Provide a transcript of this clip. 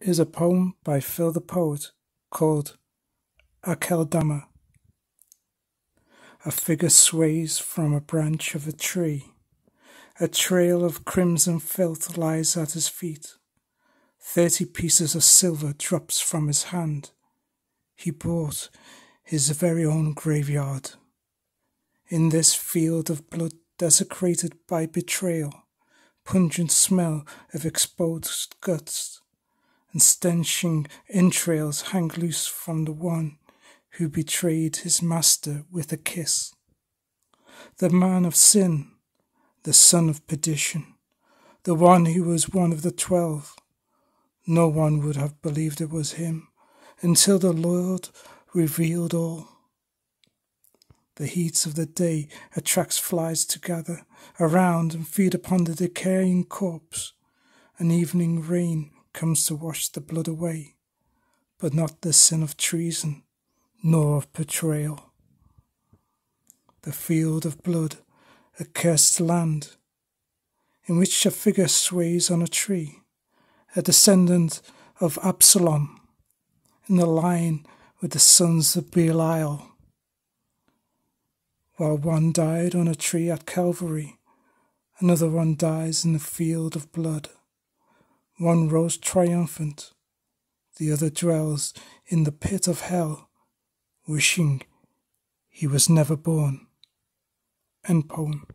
is a poem by Phil the Poet called Aceldama. A figure sways from a branch of a tree. A trail of crimson filth lies at his feet. Thirty pieces of silver drops from his hand. He bought his very own graveyard. In this field of blood desecrated by betrayal, pungent smell of exposed guts and stenching entrails hang loose from the one who betrayed his master with a kiss. The man of sin, the son of perdition, the one who was one of the twelve. No one would have believed it was him until the Lord revealed all. The heat of the day attracts flies to gather around and feed upon the decaying corpse. An evening rain comes to wash the blood away, but not the sin of treason, nor of betrayal. The field of blood, a cursed land, in which a figure sways on a tree, a descendant of Absalom, in the line with the sons of Belial. While one died on a tree at Calvary, another one dies in the field of blood. One rose triumphant, the other dwells in the pit of hell, wishing he was never born. End poem.